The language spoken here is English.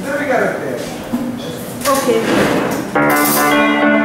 We got. Okay.